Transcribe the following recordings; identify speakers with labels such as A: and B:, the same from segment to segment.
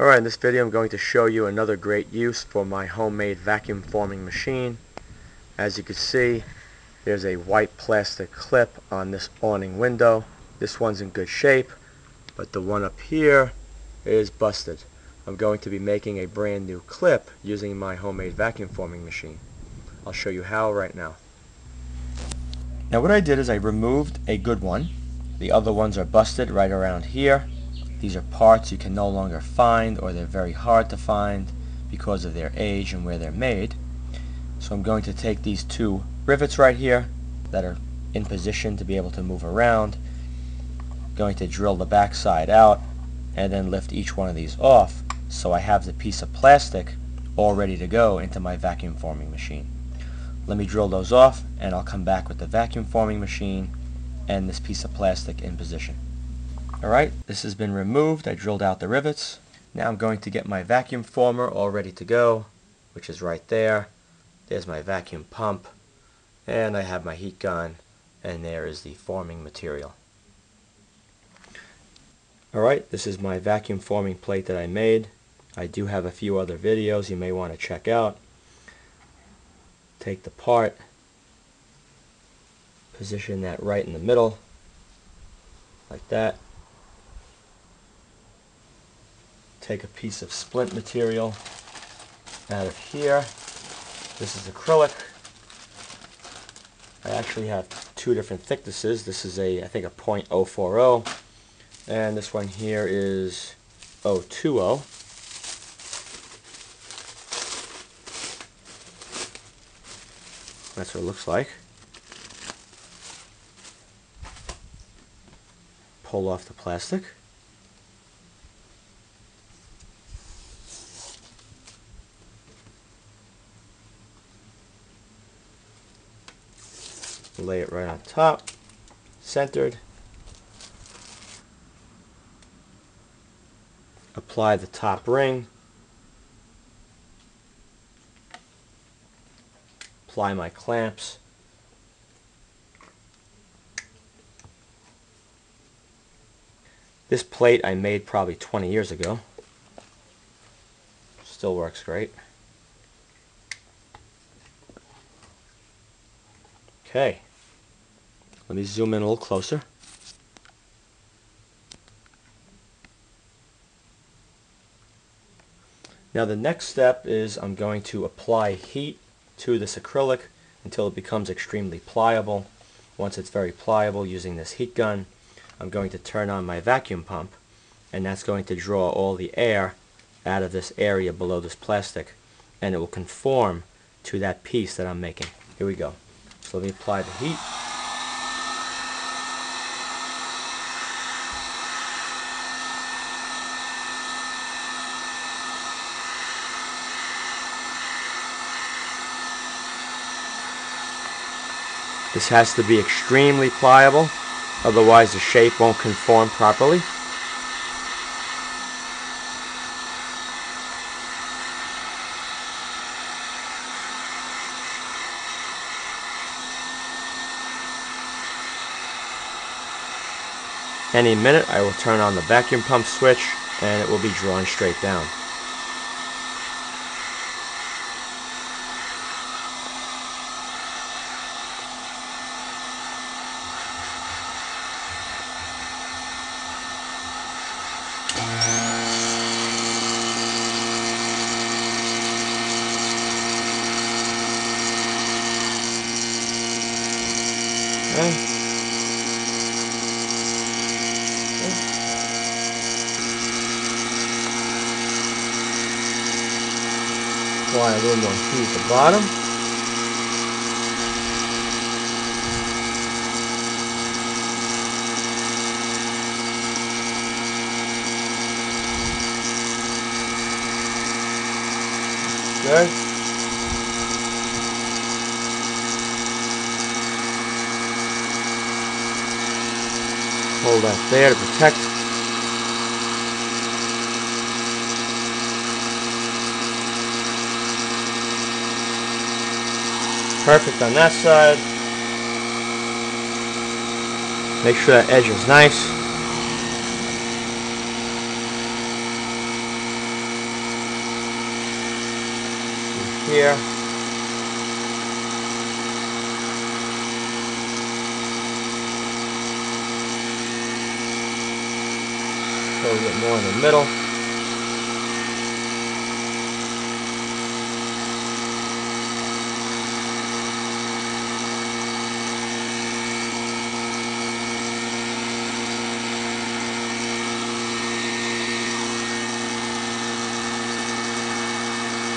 A: Alright, in this video I'm going to show you another great use for my homemade vacuum forming machine. As you can see, there's a white plastic clip on this awning window. This one's in good shape, but the one up here is busted. I'm going to be making a brand new clip using my homemade vacuum forming machine. I'll show you how right now. Now what I did is I removed a good one. The other ones are busted right around here. These are parts you can no longer find or they're very hard to find because of their age and where they're made. So I'm going to take these two rivets right here that are in position to be able to move around. Going to drill the back side out and then lift each one of these off so I have the piece of plastic all ready to go into my vacuum forming machine. Let me drill those off and I'll come back with the vacuum forming machine and this piece of plastic in position. Alright, this has been removed. I drilled out the rivets. Now I'm going to get my vacuum former all ready to go, which is right there. There's my vacuum pump, and I have my heat gun, and there is the forming material. Alright, this is my vacuum forming plate that I made. I do have a few other videos you may want to check out. Take the part, position that right in the middle, like that. Take a piece of splint material out of here. This is acrylic. I actually have two different thicknesses. This is a, I think a .040, and this one here is 020. That's what it looks like. Pull off the plastic. Lay it right on top, centered. Apply the top ring. Apply my clamps. This plate I made probably 20 years ago. Still works great. Okay. Let me zoom in a little closer. Now the next step is I'm going to apply heat to this acrylic until it becomes extremely pliable. Once it's very pliable using this heat gun, I'm going to turn on my vacuum pump and that's going to draw all the air out of this area below this plastic and it will conform to that piece that I'm making. Here we go. Let me apply the heat. This has to be extremely pliable, otherwise the shape won't conform properly. Any minute I will turn on the vacuum pump switch and it will be drawn straight down. Okay. Apply a little more heat at the bottom. Good. Hold that there to protect perfect on that side. Make sure that edge is nice. Here. A little bit more in the middle.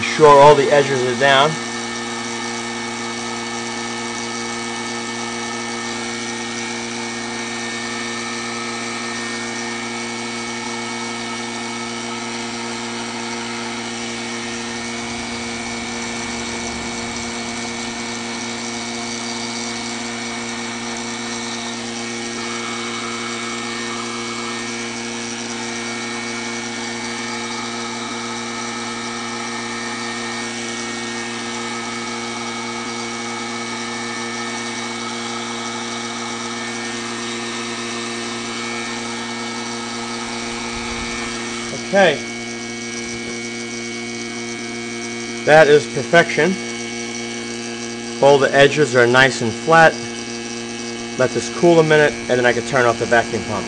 A: Ensure all the edges are down. Okay. That is perfection. All the edges are nice and flat. Let this cool a minute and then I can turn off the vacuum pump.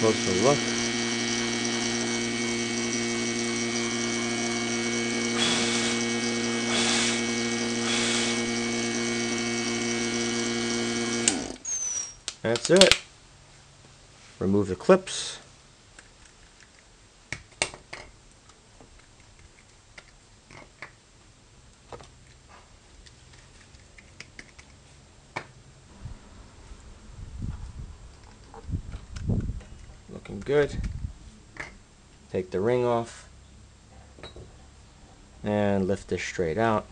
A: Closer look. That's it. Remove the clips. Looking good. Take the ring off and lift this straight out.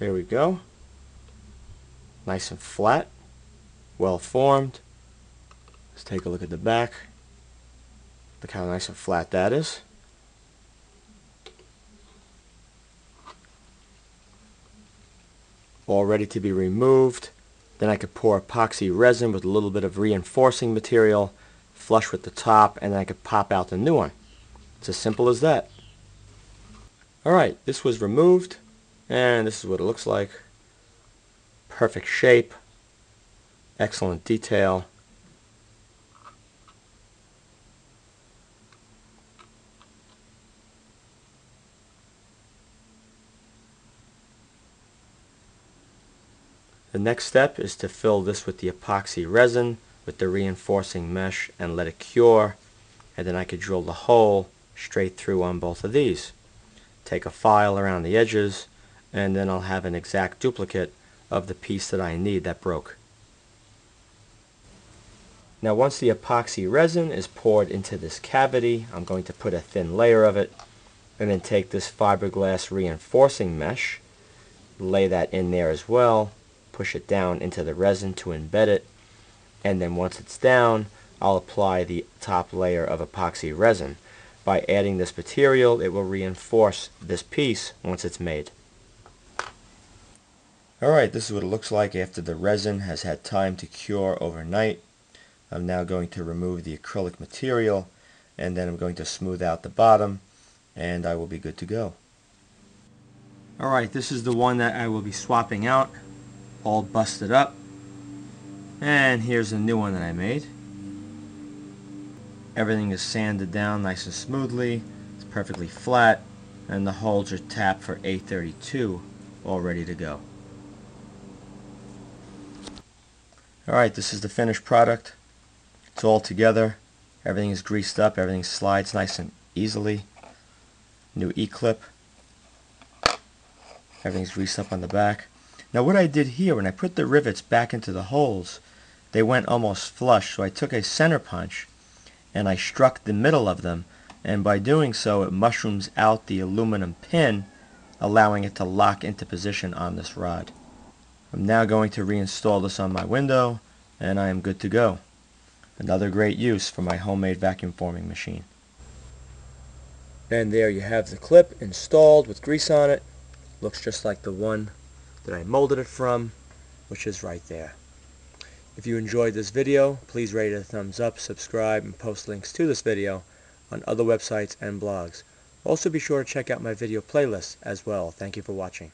A: There we go. Nice and flat. Well formed. Let's take a look at the back. Look how nice and flat that is. All ready to be removed. Then I could pour epoxy resin with a little bit of reinforcing material, flush with the top, and then I could pop out the new one. It's as simple as that. Alright, this was removed. And this is what it looks like. Perfect shape. Excellent detail. The next step is to fill this with the epoxy resin with the reinforcing mesh and let it cure and then I could drill the hole straight through on both of these. Take a file around the edges and then I'll have an exact duplicate of the piece that I need that broke. Now once the epoxy resin is poured into this cavity, I'm going to put a thin layer of it and then take this fiberglass reinforcing mesh, lay that in there as well, push it down into the resin to embed it, and then once it's down, I'll apply the top layer of epoxy resin. By adding this material, it will reinforce this piece once it's made. Alright, this is what it looks like after the resin has had time to cure overnight. I'm now going to remove the acrylic material and then I'm going to smooth out the bottom and I will be good to go. Alright, this is the one that I will be swapping out, all busted up. And here's a new one that I made. Everything is sanded down nice and smoothly. It's perfectly flat and the holes are tapped for 8-32 all ready to go. Alright, this is the finished product. It's all together. Everything is greased up. Everything slides nice and easily. New E-clip. Everything's greased up on the back. Now what I did here, when I put the rivets back into the holes, they went almost flush. So I took a center punch and I struck the middle of them. And by doing so, it mushrooms out the aluminum pin, allowing it to lock into position on this rod. I'm now going to reinstall this on my window and I am good to go. Another great use for my homemade vacuum forming machine. And there you have the clip installed with grease on it. Looks just like the one that I molded it from, which is right there. If you enjoyed this video, please rate it a thumbs up, subscribe, and post links to this video on other websites and blogs. Also be sure to check out my video playlists as well. Thank you for watching.